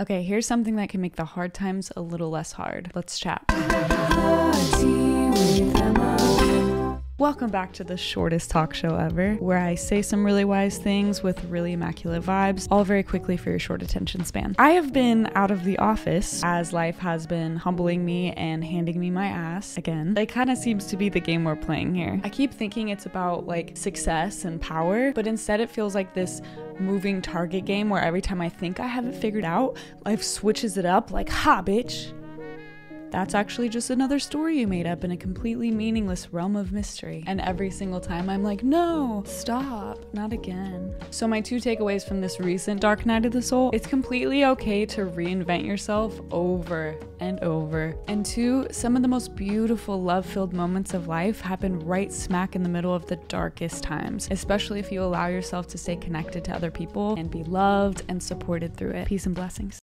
Okay, here's something that can make the hard times a little less hard. Let's chat. Welcome back to the shortest talk show ever, where I say some really wise things with really immaculate vibes, all very quickly for your short attention span. I have been out of the office as life has been humbling me and handing me my ass again. It kind of seems to be the game we're playing here. I keep thinking it's about like success and power, but instead it feels like this moving target game where every time I think I have it figured out, life switches it up like, ha, bitch that's actually just another story you made up in a completely meaningless realm of mystery. And every single time I'm like, no, stop, not again. So, my two takeaways from this recent Dark Night of the Soul it's completely okay to reinvent yourself over and over. And two, some of the most beautiful love filled moments of life happen right smack in the middle of the darkest times, especially if you allow yourself to stay connected to other people and be loved and supported through it. Peace and blessings.